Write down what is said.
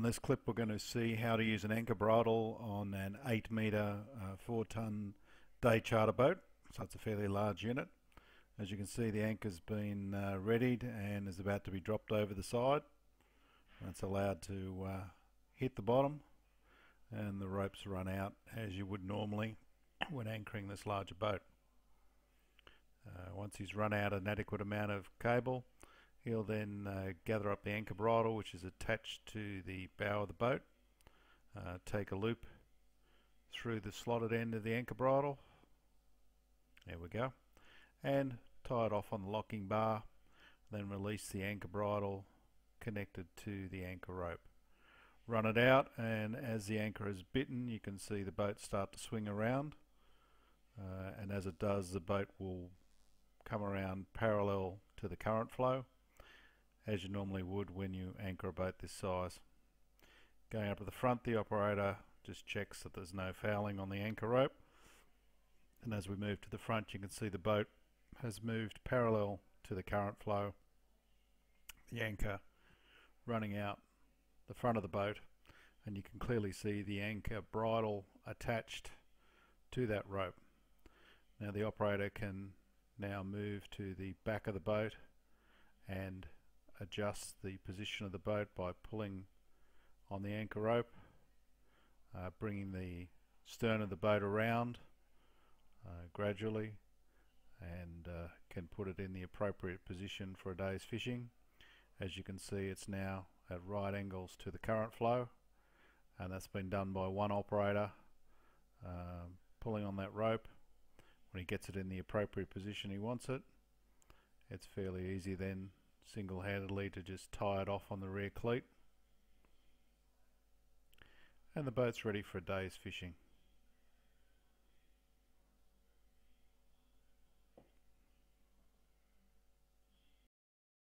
On this clip we're going to see how to use an anchor bridle on an 8 metre uh, 4 tonne day charter boat. So it's a fairly large unit. As you can see the anchor's been uh, readied and is about to be dropped over the side. It's allowed to uh, hit the bottom and the ropes run out as you would normally when anchoring this larger boat. Uh, once he's run out an adequate amount of cable He'll then uh, gather up the anchor bridle which is attached to the bow of the boat, uh, take a loop through the slotted end of the anchor bridle, there we go, and tie it off on the locking bar, then release the anchor bridle connected to the anchor rope. Run it out and as the anchor is bitten you can see the boat start to swing around. Uh, and as it does the boat will come around parallel to the current flow as you normally would when you anchor a boat this size. Going up to the front the operator just checks that there's no fouling on the anchor rope and as we move to the front you can see the boat has moved parallel to the current flow. The anchor running out the front of the boat and you can clearly see the anchor bridle attached to that rope. Now the operator can now move to the back of the boat and adjust the position of the boat by pulling on the anchor rope, uh, bringing the stern of the boat around uh, gradually and uh, can put it in the appropriate position for a day's fishing. As you can see it's now at right angles to the current flow and that's been done by one operator um, pulling on that rope when he gets it in the appropriate position he wants it. It's fairly easy then single-handedly to just tie it off on the rear cleat and the boat's ready for a day's fishing.